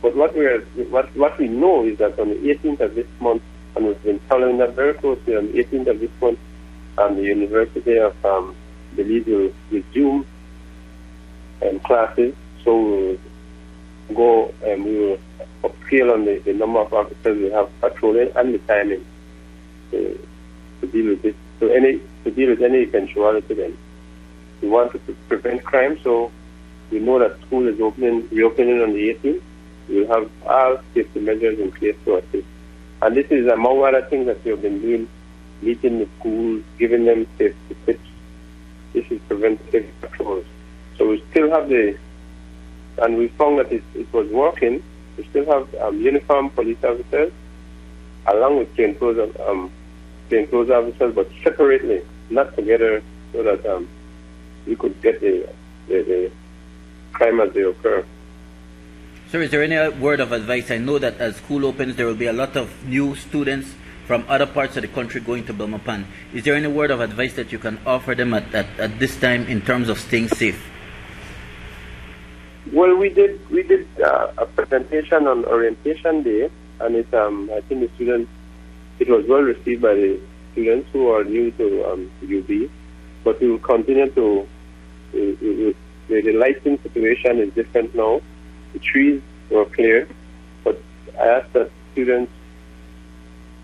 But what we are, what what we know is that on the 18th of this month, and we've been following that very closely. On the 18th of this month, um, the University of um, Belize will resume um, classes. So we'll go and we will upscale on the, the number of officers we have patrolling and the timing to, to deal with this. So any to deal with any eventuality then. We want to pre- prevent crime, so we know that school is opening reopening on the 18th. We'll have all safety measures in place to assist. And this is among other things that we have been doing, meeting the schools, giving them safety tips. This is preventive patrols. So we still have the, and we found that it, it was working. We still have um, uniformed police officers along with plainclothes, um, plainclothes officers, but separately, not together, so that um, we could get the, the, the crime as they occur. Sir, is there any word of advice? I know that as school opens, there will be a lot of new students from other parts of the country going to Belmopan. Is there any word of advice that you can offer them at, at, at this time in terms of staying safe? Well, we did we did uh, a presentation on orientation day, and it um, I think the students it was well received by the students who are new to um, UB. But we will continue to. We, the, the lighting situation is different now. The trees were clear, but I ask that students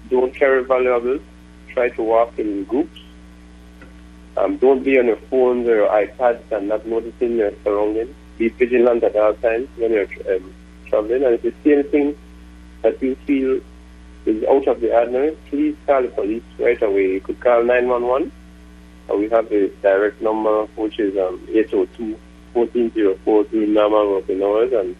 don't carry valuables. Try to walk in groups. Um, don't be on your phones or your iPads and not noticing your surroundings. Be vigilant at all times when you're um, traveling. And if you see anything that you feel is out of the ordinary, please call the police right away. You could call 911. Uh, we have the direct number, which is um, 802 1404 during normal working hours, and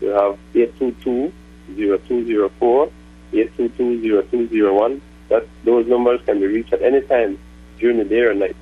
you have 822 0204, 822 0201. That, those numbers can be reached at any time during the day or night.